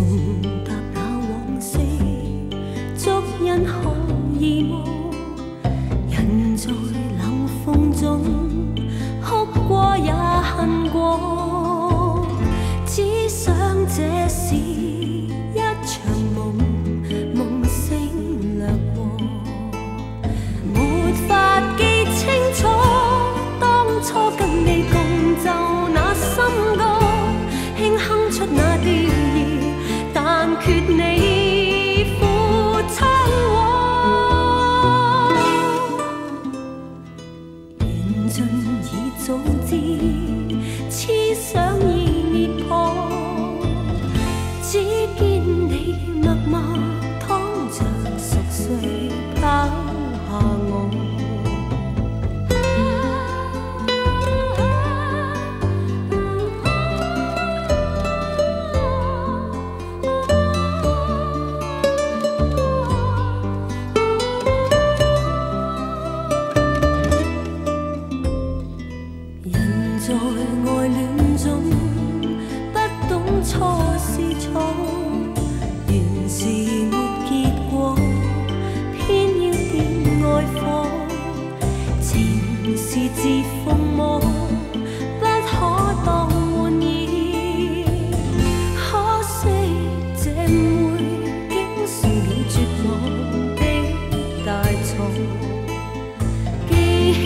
重踏那往昔，足印可以摸。人在冷风中，哭过也恨过。尽已早知，在爱恋中不懂错是错，原是没结果，偏要点爱火，情是自封魔，不可当玩意。可惜这误会竟成了绝望的大错。记起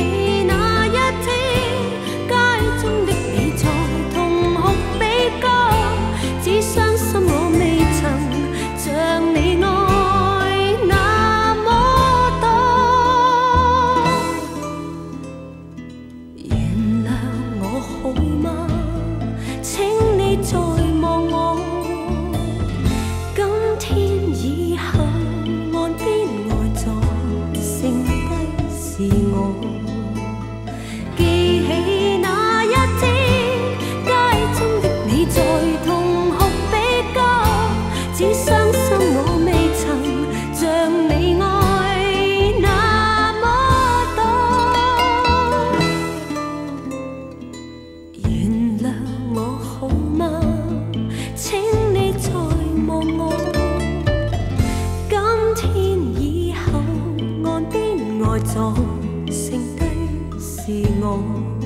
好吗？请你再望我。今天以后，岸边呆坐，剩低是我。当，剩低是我。